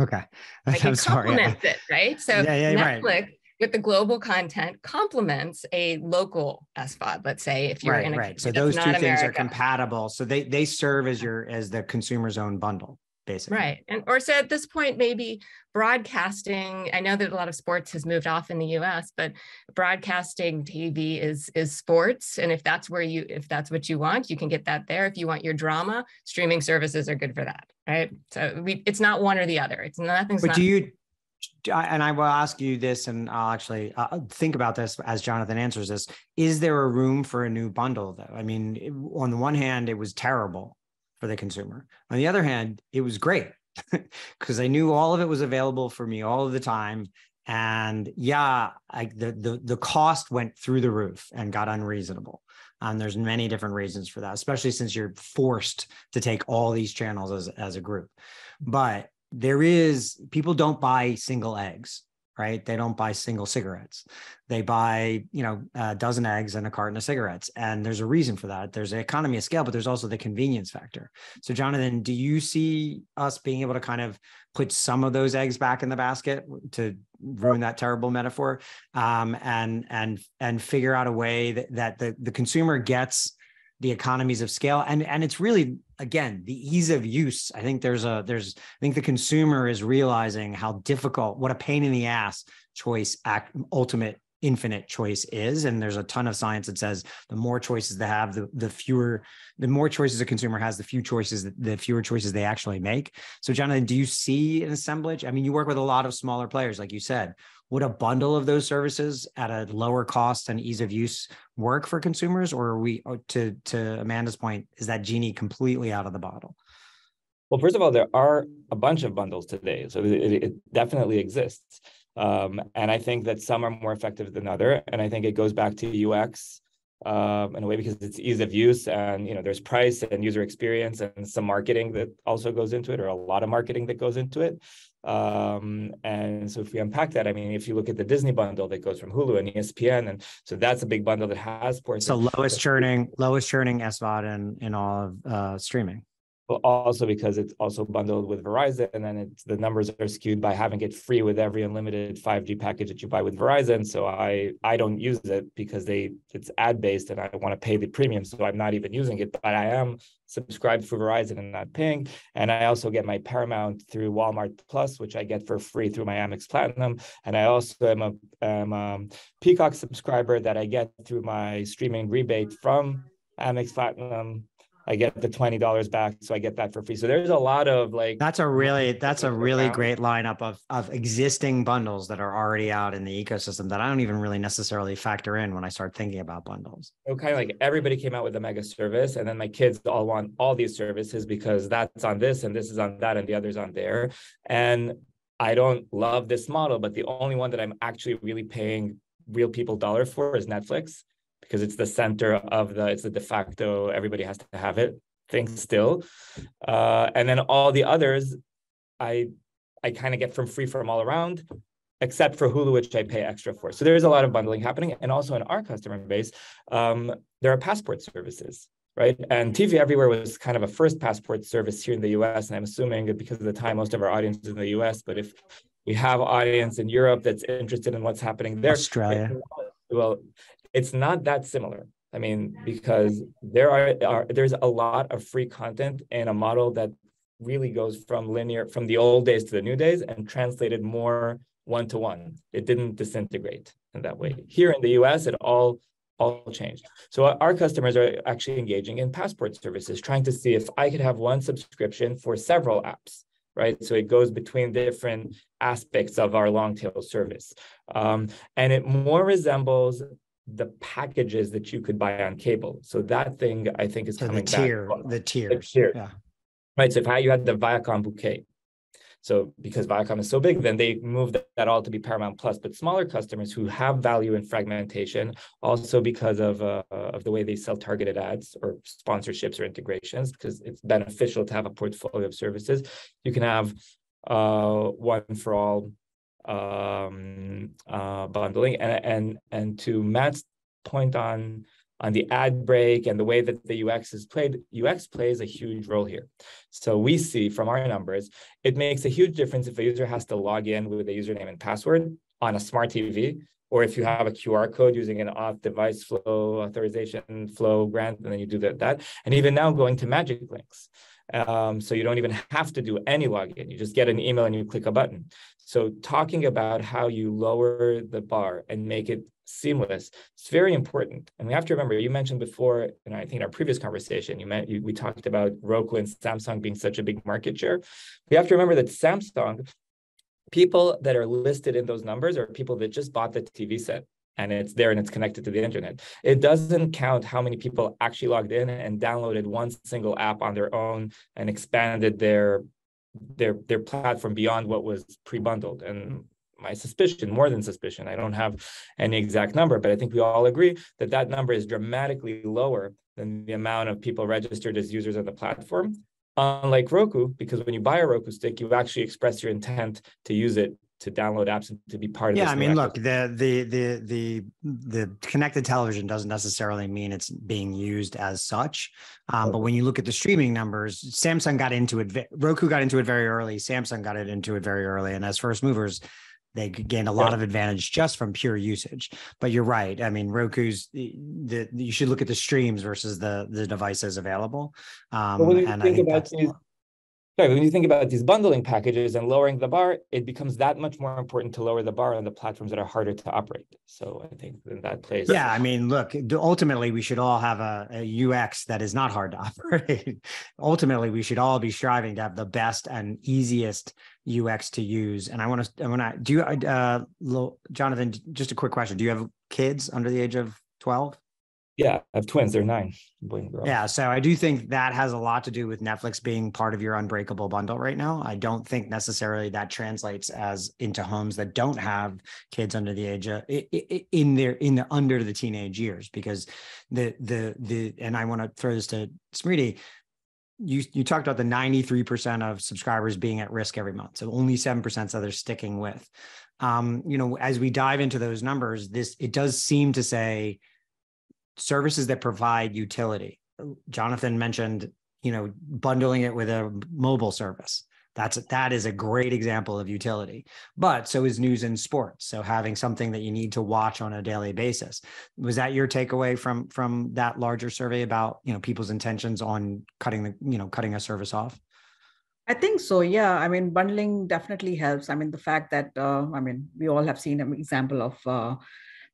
Okay, like I'm it complements it, right? So yeah, yeah, Netflix right. with the global content complements a local SVOD. Let's say if you're right, in a right. So those two America. things are compatible. So they they serve as your as the consumer's own bundle basically. Right. And or so at this point, maybe broadcasting, I know that a lot of sports has moved off in the US, but broadcasting TV is is sports. And if that's where you if that's what you want, you can get that there. If you want your drama, streaming services are good for that. Right. So we it's not one or the other. It's nothing's but not- do you and I will ask you this, and I'll actually uh, think about this as Jonathan answers this. Is there a room for a new bundle, though? I mean, on the one hand, it was terrible for the consumer. On the other hand, it was great because I knew all of it was available for me all of the time. And yeah, I, the, the the cost went through the roof and got unreasonable. And there's many different reasons for that, especially since you're forced to take all these channels as, as a group. But there is people don't buy single eggs right? They don't buy single cigarettes. They buy, you know, a dozen eggs and a carton of cigarettes. And there's a reason for that. There's an economy of scale, but there's also the convenience factor. So, Jonathan, do you see us being able to kind of put some of those eggs back in the basket to ruin that terrible metaphor um, and and and figure out a way that, that the, the consumer gets the economies of scale and and it's really again the ease of use. I think there's a there's i think the consumer is realizing how difficult what a pain in the ass choice act ultimate infinite choice is. And there's a ton of science that says the more choices they have the, the fewer the more choices a consumer has the few choices the fewer choices they actually make. So jonathan do you see an assemblage? I mean you work with a lot of smaller players like you said would a bundle of those services at a lower cost and ease of use work for consumers? Or are we oh, to to amanda's point is that genie completely out of the bottle? Well first of all there are a bunch of bundles today so it, it definitely exists. Um, and i think that some are more effective than other and i think it goes back to ux um, in a way because it's ease of use and you know there's price and user experience and some marketing that also goes into it or a lot of marketing that goes into it um, and so if we unpack that, I mean, if you look at the Disney bundle that goes from Hulu and ESPN, and so that's a big bundle that has sports. So lowest churning, lowest churning SVOD in, in all of uh, streaming but also because it's also bundled with Verizon, and then the numbers are skewed by having it free with every unlimited 5G package that you buy with Verizon. So I I don't use it because they it's ad based, and I want to pay the premium, so I'm not even using it. But I am subscribed for Verizon and not paying, and I also get my Paramount through Walmart Plus, which I get for free through my Amex Platinum, and I also am a, am a Peacock subscriber that I get through my streaming rebate from Amex Platinum I get the twenty dollars back, so I get that for free. So there's a lot of like that's a really that's a really great lineup of of existing bundles that are already out in the ecosystem that I don't even really necessarily factor in when I start thinking about bundles. So kind of like everybody came out with a mega service, and then my kids all want all these services because that's on this and this is on that and the others on there. And I don't love this model, but the only one that I'm actually really paying real people dollar for is Netflix because it's the center of the it's the de facto everybody has to have it thing still. Uh, and then all the others i i kind of get from free from all around except for hulu which i pay extra for. So there's a lot of bundling happening and also in our customer base um, there are passport services right? And tv everywhere was kind of a first passport service here in the us and i'm assuming that because of the time most of our audience is in the us but if we have audience in europe that's interested in what's happening there australia. well it's not that similar. I mean, because there are, are there's a lot of free content in a model that really goes from linear from the old days to the new days and translated more one to one. It didn't disintegrate in that way. Here in the US, it all all changed. So our customers are actually engaging in passport services, trying to see if I could have one subscription for several apps, right? So it goes between different aspects of our long tail service. Um, and it more resembles the packages that you could buy on cable. So that thing I think is so coming the tier, back. The tiers. The tier. Yeah. Right. So if you had the Viacom bouquet. So because Viacom is so big, then they moved that all to be Paramount Plus. But smaller customers who have value in fragmentation, also because of uh, of the way they sell targeted ads or sponsorships or integrations, because it's beneficial to have a portfolio of services. You can have uh, one for all um, uh, bundling. And, and, and to Matt's point on, on the ad break and the way that the UX is played, UX plays a huge role here. So we see from our numbers, it makes a huge difference if a user has to log in with a username and password on a smart TV, or if you have a QR code using an off device flow authorization flow grant, and then you do that, that. And even now going to magic links. Um, so you don't even have to do any login. You just get an email and you click a button. So talking about how you lower the bar and make it seamless, it's very important. And we have to remember, you mentioned before, and I think in our previous conversation, you meant you, we talked about Roku and Samsung being such a big market share. We have to remember that Samsung, people that are listed in those numbers are people that just bought the TV set and it's there and it's connected to the internet. It doesn't count how many people actually logged in and downloaded one single app on their own and expanded their their their platform beyond what was pre-bundled. And my suspicion, more than suspicion, I don't have any exact number, but I think we all agree that that number is dramatically lower than the amount of people registered as users on the platform. Unlike Roku, because when you buy a Roku stick, you actually express your intent to use it to download apps and to be part of yeah i mean look the, the the the the connected television doesn't necessarily mean it's being used as such um, but when you look at the streaming numbers samsung got into it roku got into it very early samsung got it into it very early and as first movers they gained a lot yeah. of advantage just from pure usage. But you're right i mean roku's the, the you should look at the streams versus the the devices available um, and i think that's these, Right, when you think about these bundling packages and lowering the bar, it becomes that much more important to lower the bar on the platforms that are harder to operate. So I think in that place. Yeah, I mean, look, ultimately, we should all have a, a UX that is not hard to operate. ultimately, we should all be striving to have the best and easiest UX to use. And I want to, I want to, do you, uh, Jonathan, just a quick question. Do you have kids under the age of 12? Yeah, I have twins. They're nine. Yeah, so I do think that has a lot to do with Netflix being part of your unbreakable bundle right now. I don't think necessarily that translates as into homes that don't have kids under the age of in their in the under the teenage years because the the the and I want to throw this to Smriti. You you talked about the 93% of subscribers being at risk every month. So only 7% so they're sticking with. Um, you know, as we dive into those numbers, this it does seem to say services that provide utility. Jonathan mentioned, you know, bundling it with a mobile service. That's that is a great example of utility. But so is news and sports. So having something that you need to watch on a daily basis. Was that your takeaway from from that larger survey about you know people's intentions on cutting the you know cutting a service off? I think so. Yeah. I mean, bundling definitely helps. I mean, the fact that uh, I mean, we all have seen an example of uh,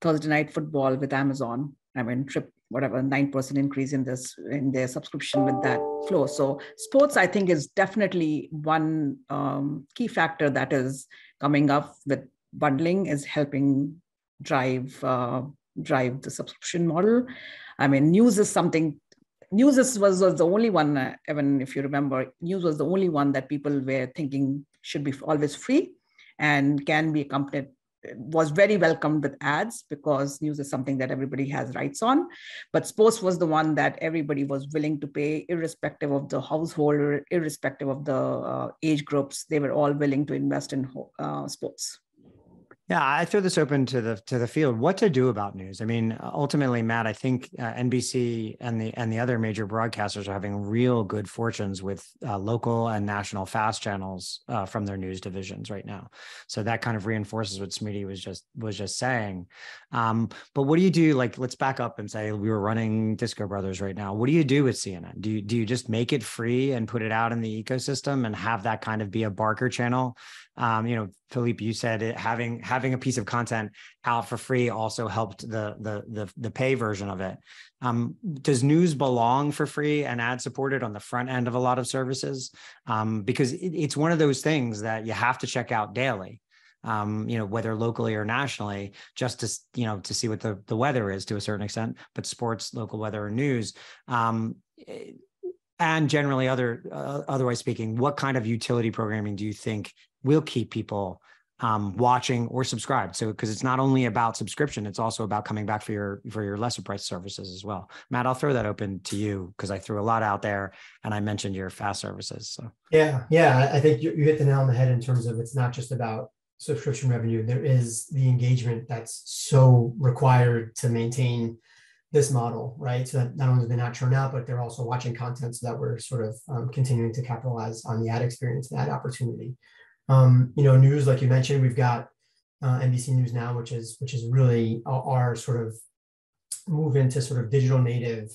Thursday night football with Amazon I mean, trip whatever nine percent increase in this in their subscription with that flow. So sports, I think, is definitely one um, key factor that is coming up with bundling is helping drive uh, drive the subscription model. I mean, news is something. News is, was, was the only one, uh, even if you remember, news was the only one that people were thinking should be always free and can be accompanied was very welcomed with ads because news is something that everybody has rights on. But sports was the one that everybody was willing to pay, irrespective of the household, irrespective of the uh, age groups. They were all willing to invest in uh, sports. Yeah, I throw this open to the to the field. What to do about news? I mean, ultimately, Matt, I think uh, NBC and the and the other major broadcasters are having real good fortunes with uh, local and national fast channels uh, from their news divisions right now. So that kind of reinforces what Smriti was just was just saying. Um, but what do you do? Like, let's back up and say we were running Disco Brothers right now. What do you do with CNN? Do you do you just make it free and put it out in the ecosystem and have that kind of be a Barker channel? Um, you know, Philippe, you said it, having having a piece of content out for free also helped the the the, the pay version of it. Um, does news belong for free and ad supported on the front end of a lot of services? Um, because it, it's one of those things that you have to check out daily. Um, you know, whether locally or nationally, just to you know to see what the the weather is to a certain extent. But sports, local weather, or news. Um, and generally other uh, otherwise speaking what kind of utility programming do you think will keep people um, watching or subscribed. So because it's not only about subscription, it's also about coming back for your for your lesser price services as well. Matt, I'll throw that open to you because I threw a lot out there and I mentioned your fast services. So yeah, yeah, I think you, you hit the nail on the head in terms of it's not just about subscription revenue. There is the engagement that's so required to maintain this model, right? So that not only do they not churn out, but they're also watching content so that we're sort of um, continuing to capitalize on the ad experience and ad opportunity. Um, you know, news, like you mentioned, we've got uh, NBC News now, which is which is really our, our sort of move into sort of digital native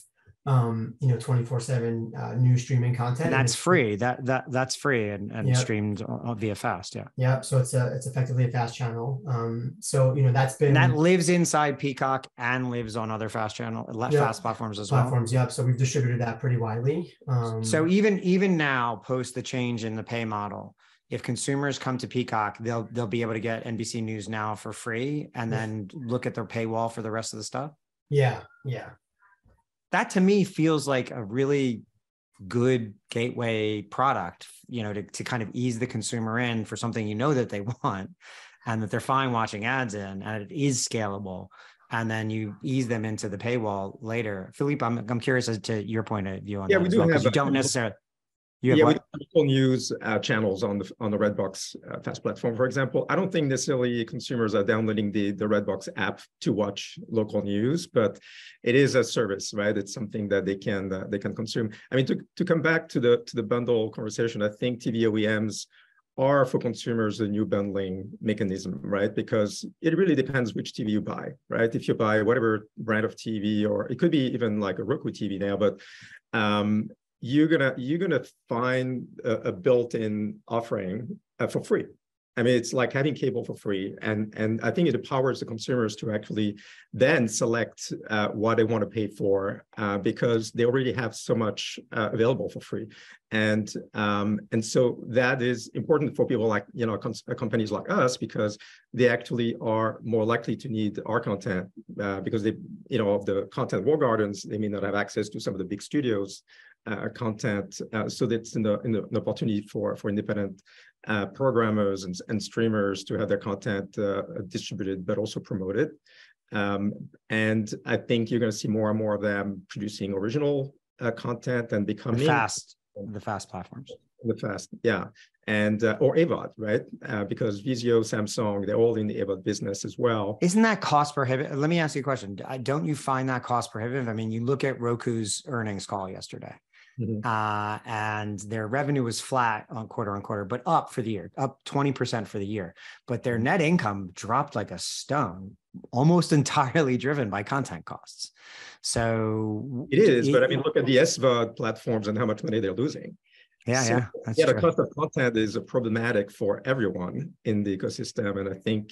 um, you know, 24 seven uh, news streaming content. And that's free. That that that's free and, and yep. streamed via fast. Yeah. Yeah. So it's a, it's effectively a fast channel. Um, so, you know, that's been, and that lives inside Peacock and lives on other fast channel, yep. fast platforms as well. Platforms. Yep. So we've distributed that pretty widely. Um, so even, even now post the change in the pay model, if consumers come to Peacock, they'll they'll be able to get NBC News now for free, and then look at their paywall for the rest of the stuff. Yeah, yeah. That to me feels like a really good gateway product, you know, to, to kind of ease the consumer in for something you know that they want and that they're fine watching ads in and it is scalable. And then you ease them into the paywall later. Philippe, I'm, I'm curious as to your point of view on yeah, that we do well, have you don't necessarily yeah, what? we have news uh, channels on the on the Redbox uh, FAST platform, for example. I don't think necessarily consumers are downloading the the Redbox app to watch local news, but it is a service, right? It's something that they can uh, they can consume. I mean, to to come back to the to the bundle conversation, I think TV OEMs are for consumers a new bundling mechanism, right? Because it really depends which TV you buy, right? If you buy whatever brand of TV, or it could be even like a Roku TV now, but um, you're gonna you're gonna find a, a built-in offering uh, for free. I mean, it's like having cable for free, and and I think it empowers the consumers to actually then select uh, what they want to pay for uh, because they already have so much uh, available for free, and um, and so that is important for people like you know uh, companies like us because they actually are more likely to need our content uh, because they you know of the content war gardens they may not have access to some of the big studios content. Uh, so that's in the, in the, an opportunity for for independent uh, programmers and, and streamers to have their content uh, distributed, but also promoted. Um, and I think you're going to see more and more of them producing original uh, content and becoming the fast the fast platforms. The fast, yeah, and uh, or AVOD, right? Uh, because Vizio, Samsung, they're all in the AVOD business as well. Isn't that cost prohibitive? Let me ask you a question. Don't you find that cost prohibitive? I mean, you look at Roku's earnings call yesterday. Mm-hmm. Uh, and their revenue was flat on quarter on quarter, but up for the year, up 20% for the year. But their mm-hmm. net income dropped like a stone, almost entirely driven by content costs. So it is, it, but I mean, look at the SVOD platforms and how much money they're losing. Yeah, so, yeah. yeah, the cost of content is a problematic for everyone in the ecosystem. And I think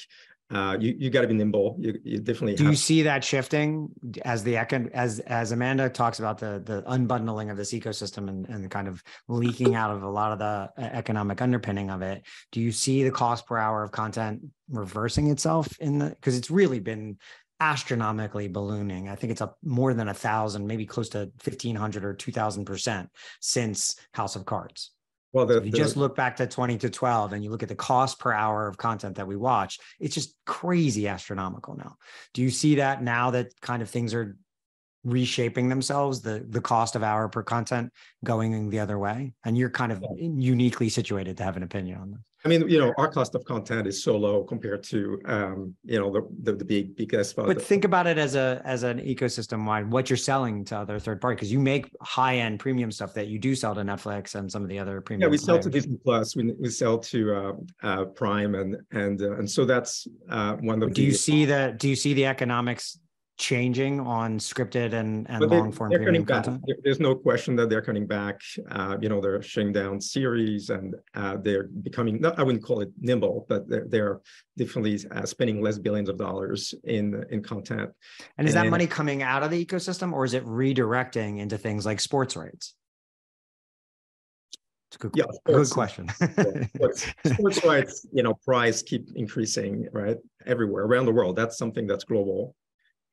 uh, you you got to be nimble. You, you definitely. Do you see that shifting as the econ as as Amanda talks about the the unbundling of this ecosystem and and kind of leaking out of a lot of the uh, economic underpinning of it? Do you see the cost per hour of content reversing itself in the because it's really been astronomically ballooning. I think it's up more than a thousand, maybe close to fifteen hundred or two thousand percent since House of Cards. Well, the, so if you the, just look back to 20 to 12 and you look at the cost per hour of content that we watch, it's just crazy astronomical now. Do you see that now that kind of things are reshaping themselves, the the cost of hour per content going the other way? And you're kind of uniquely situated to have an opinion on this. I mean, you know, our cost of content is so low compared to, um, you know, the the, the big biggest. But think about it as a as an ecosystem wide, what you're selling to other third party because you make high end premium stuff that you do sell to Netflix and some of the other premium. Yeah, we sell to Disney Plus. We, we sell to uh, uh, Prime, and and uh, and so that's uh, one of. Do you see the Do you see the economics changing on scripted and, and long form premium content? Back. There's no question that they're coming back. Uh, you know, they're shutting down series and uh, they're becoming, not, I wouldn't call it nimble, but they're, they're definitely uh, spending less billions of dollars in, in content. And is and, that money coming out of the ecosystem or is it redirecting into things like sports rights? It's a good, yeah, good question. sports, sports rights, you know, price keep increasing, right? Everywhere around the world. That's something that's global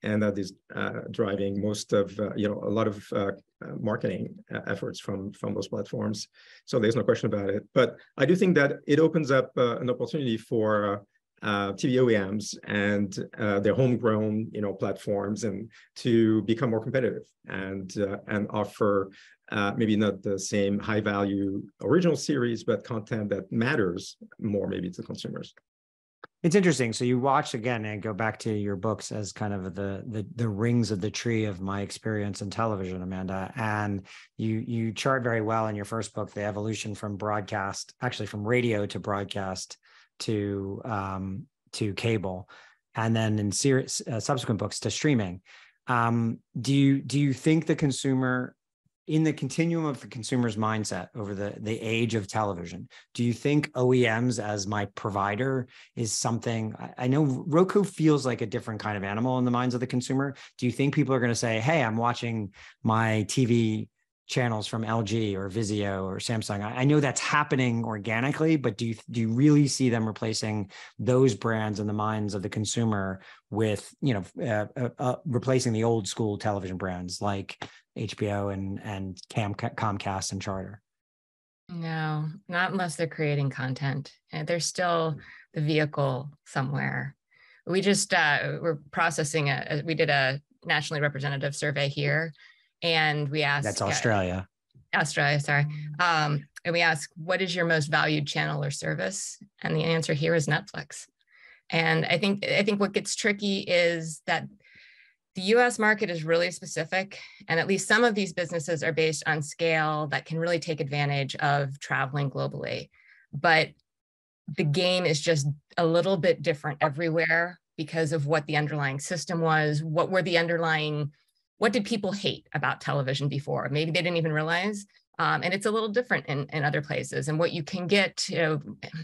and that is uh, driving most of uh, you know a lot of uh, uh marketing uh, efforts from from those platforms. So there's no question about it. But I do think that it opens up uh, an opportunity for TV OEMs and their homegrown you know platforms and to become more competitive and and offer maybe not the same high value original series, but content that matters more maybe to consumers. It's interesting. So you watch again and go back to your books as kind of the the the rings of the tree of my experience in television, Amanda. And you you chart very well in your first book the evolution from broadcast, actually from radio to broadcast to um, to cable, and then in series uh, subsequent books to streaming. Um, do you do you think the consumer in the continuum of the consumer's mindset over the, the age of television, do you think OEMs as my provider is something? I know Roku feels like a different kind of animal in the minds of the consumer. Do you think people are going to say, hey, I'm watching my TV channels from LG or Vizio or Samsung. I, know that's happening organically, but do you do you really see them replacing those brands in the minds of the consumer with you know uh, uh, uh, replacing the old school television brands like HBO and and Cam, Comcast and Charter? No, not unless they're creating content. They're still the vehicle somewhere. We just uh, we're processing a. We did a nationally representative survey here and we asked that's australia Astra, sorry. Um, and we ask, what is your most valued channel or service? And the answer here is Netflix. And I think I think what gets tricky is that the US market is really specific, and at least some of these businesses are based on scale that can really take advantage of traveling globally. But the game is just a little bit different everywhere because of what the underlying system was, what were the underlying, what did people hate about television before? Maybe they didn't even realize. Um, and it's a little different in, in other places. And what you can get, you know,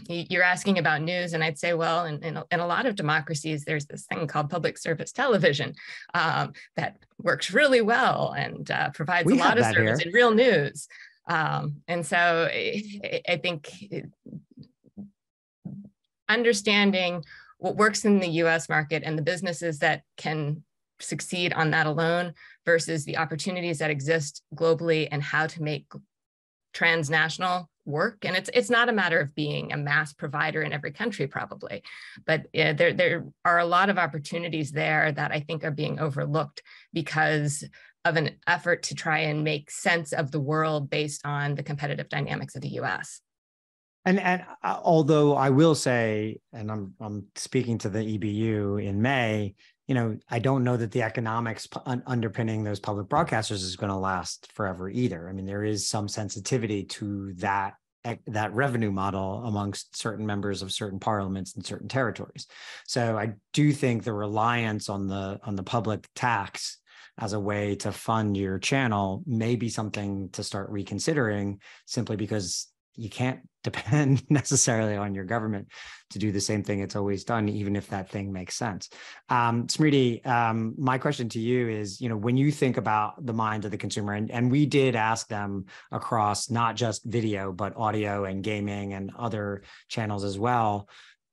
you're asking about news, and I'd say, well, in, in, in a lot of democracies, there's this thing called public service television um, that works really well and uh, provides we a lot of service here. in real news. Um, and so I, I think understanding what works in the US market and the businesses that can succeed on that alone versus the opportunities that exist globally and how to make transnational work. And it's it's not a matter of being a mass provider in every country probably but there there are a lot of opportunities there that i think are being overlooked because of an effort to try and make sense of the world based on the competitive dynamics of the us and and uh, although I will say, and I'm I'm speaking to the EBU in May, you know, I don't know that the economics underpinning those public broadcasters is going to last forever either. I mean, there is some sensitivity to that that revenue model amongst certain members of certain parliaments in certain territories. So I do think the reliance on the on the public tax as a way to fund your channel may be something to start reconsidering simply because you can't depend necessarily on your government to do the same thing it's always done, even if that thing makes sense. Um, Smriti, um, my question to you is, you know, when you think about the mind of the consumer, and, and we did ask them across not just video, but audio and gaming and other channels as well,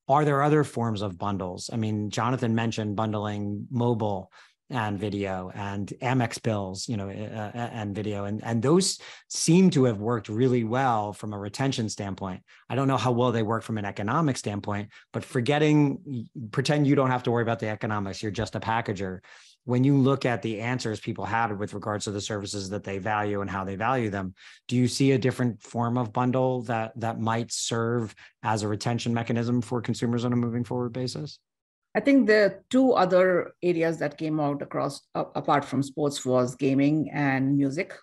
are there other forms of bundles? I mean, Jonathan mentioned bundling mobile and video and Amex bills, you know, uh, and video, and and those seem to have worked really well from a retention standpoint. I don't know how well they work from an economic standpoint, but forgetting, pretend you don't have to worry about the economics. You're just a packager. When you look at the answers people had with regards to the services that they value and how they value them, do you see a different form of bundle that that might serve as a retention mechanism for consumers on a moving forward basis? I think the two other areas that came out across uh, apart from sports was gaming and music.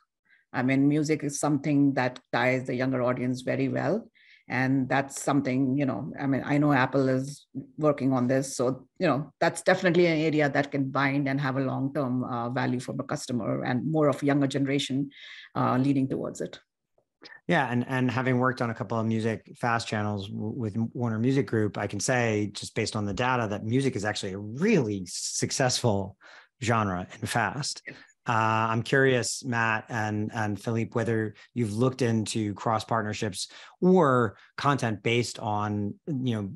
I mean, music is something that ties the younger audience very well. And that's something, you know, I mean, I know Apple is working on this. So, you know, that's definitely an area that can bind and have a long term uh, value for the customer and more of younger generation uh, leading towards it. Yeah, and and having worked on a couple of music fast channels with Warner Music Group, I can say just based on the data that music is actually a really successful genre in fast. Uh, I'm curious, Matt and and Philippe, whether you've looked into cross partnerships or content based on you know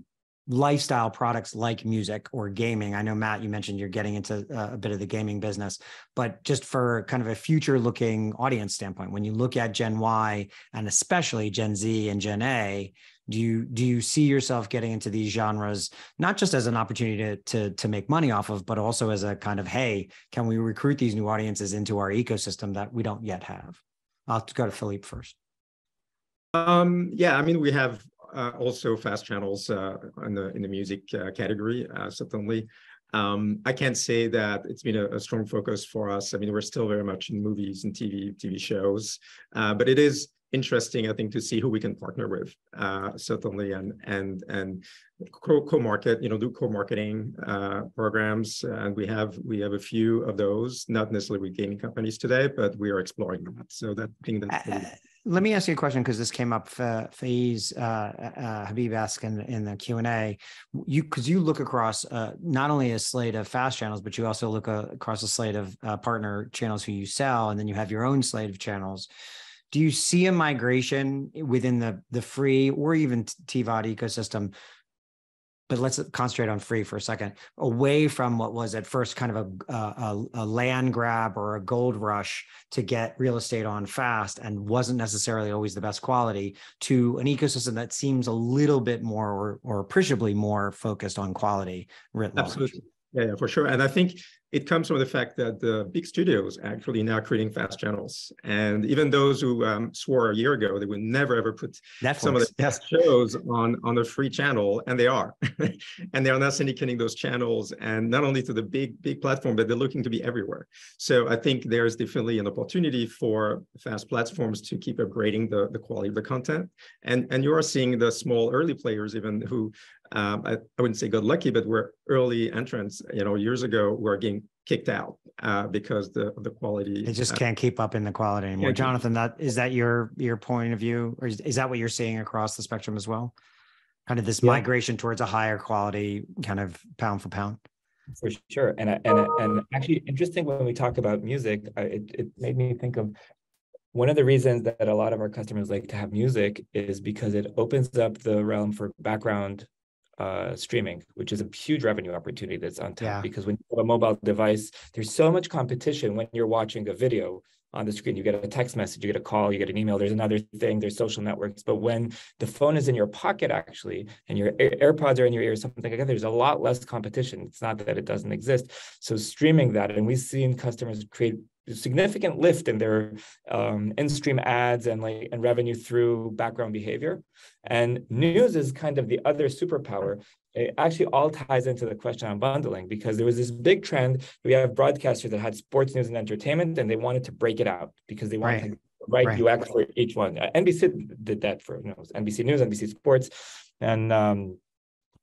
lifestyle products like music or gaming. I know Matt, you mentioned you're getting into uh, a bit of the gaming business, but just for kind of a future looking audience standpoint, when you look at Gen Y and especially Gen Z and Gen A, do you do you see yourself getting into these genres not just as an opportunity to to to make money off of, but also as a kind of hey, can we recruit these new audiences into our ecosystem that we don't yet have? I'll go to Philippe first. Um, yeah, I mean, we have also fast channels uh, in the in the music uh, category, certainly. Um, I can't say that it's been a, a, strong focus for us. I mean, we're still very much in movies and TV TV shows, but it is interesting, I think, to see who we can partner with, uh, certainly, and and and co-market, you know, do co-marketing uh, programs, and we have we have a few of those, not necessarily with gaming companies today, but we are exploring that. So that thing that. Uh, let me ask you a question because this came up. Faiz uh, uh, Habib asked in, in the Q and A. You because you look across uh, not only a slate of fast channels, but you also look uh, across a slate of uh, partner channels who you sell, and then you have your own slate of channels. Do you see a migration within the the free or even TVOD ecosystem but let's concentrate on free for a second. Away from what was at first kind of a, a, a, land grab or a gold rush to get real estate on fast and wasn't necessarily always the best quality to an ecosystem that seems a little bit more or, or appreciably more focused on quality absolutely. Yeah, yeah, for sure. And i think it comes from the fact that the big studios actually now creating fast channels. And even those who um, swore a year ago they would never ever put Netflix, some of the best shows on, on a free channel, and they are. and they are now syndicating those channels and not only to the big, big platform, but they're looking to be everywhere. So I think there's definitely an opportunity for fast platforms to keep upgrading the, the quality of the content. And, and you are seeing the small early players even who um, I, I, wouldn't say got lucky, but we were early entrants, you know, years ago we were getting kicked out uh, because the the quality. They just uh, can't keep up in the quality anymore. Jonathan, that is that your your point of view, or is, is that what you're seeing across the spectrum as well? Kind of this yeah. migration towards a higher quality, kind of pound for pound. For sure, and and and actually, interesting when we talk about music, it it made me think of one of the reasons that a lot of our customers like to have music is because it opens up the realm for background uh, streaming, which is a huge revenue opportunity that's on top. Yeah. Because when you have a mobile device, there's so much competition when you're watching a video on the screen. You get a text message, you get a call, you get an email. There's another thing. There's social networks. But when the phone is in your pocket, actually, and your AirPods are in your ear, something like that, there's a lot less competition. It's not that it doesn't exist. So streaming that, and we've seen customers create significant lift in their um, in-stream ads and like and revenue through background behavior. And news is kind of the other superpower. It actually all ties into the question on bundling because there was this big trend. We have broadcasters that had sports news and entertainment, and they wanted to break it out because they wanted right. to write right. UX for each one. Uh, NBC did that for you know, NBC News, NBC Sports, and um,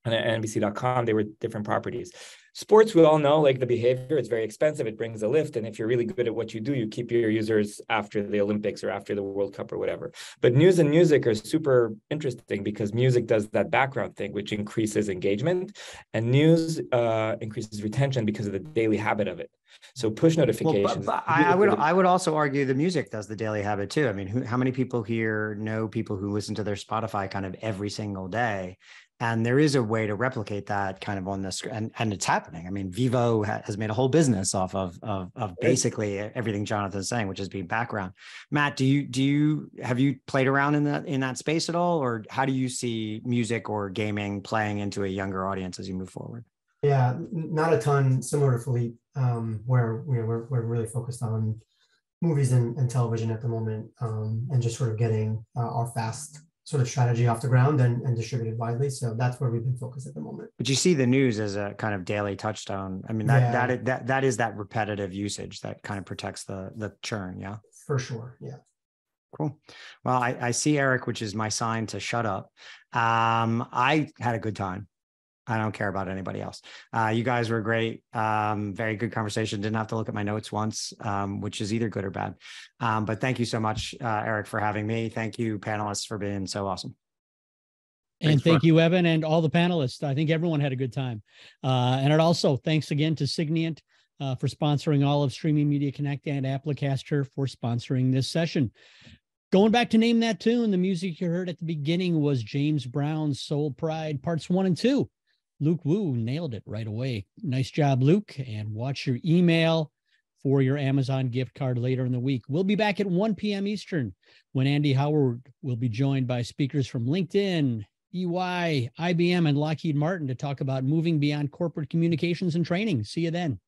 and NBC.com. They were different properties sports we all know like the behavior it's very expensive it brings a lift and if you're really good at what you do you keep your users after the olympics or after the world cup or whatever. But news and music are super interesting because music does that background thing which increases engagement and news uh, increases retention because of the daily habit of it. So push notifications well, but, but I, I, would i would also argue the music does the daily habit too. I mean who, how many people here know people who listen to their spotify kind of every single day and there is a way to replicate that kind of on this and, and it's happening. I mean Vevo has made a whole business off of, of of basically everything jonathan's saying which is being background. Matt do you do you have you played around in that in that space at all? Or how do you see music or gaming playing into a younger audience as you move forward? Yeah not a ton. Similar to philippe um, where you know, we're, we're really focused on movies and, and television at the moment um, and just sort of getting uh, our fast sort of strategy off the ground and, and distributed widely. So that's where we've been focused at the moment. But you see the news as a kind of daily touchstone. I mean, that yeah. that, that that is that repetitive usage that kind of protects the the churn. Yeah. For sure. Yeah. Cool. Well, I, I see Eric, which is my sign to shut up. Um, I had a good time. I don't care about anybody else. Uh, you guys were great. Um, very good conversation. Didn't have to look at my notes once, um, which is either good or bad. Um, but thank you so much, uh, Eric, for having me. Thank you, panelists, for being so awesome. And thanks thank for- you, Evan, and all the panelists. I think everyone had a good time. Uh, and it also thanks again to Signiant uh, for sponsoring all of Streaming Media Connect and Applicaster for sponsoring this session. Going back to name that tune, the music you heard at the beginning was James Brown's Soul Pride Parts One and Two. Luke Wu nailed it right away. Nice job, Luke. And watch your email for your Amazon gift card later in the week. We'll be back at 1 p.m. Eastern when Andy Howard will be joined by speakers from LinkedIn, EY, IBM, and Lockheed Martin to talk about moving beyond corporate communications and training. See you then.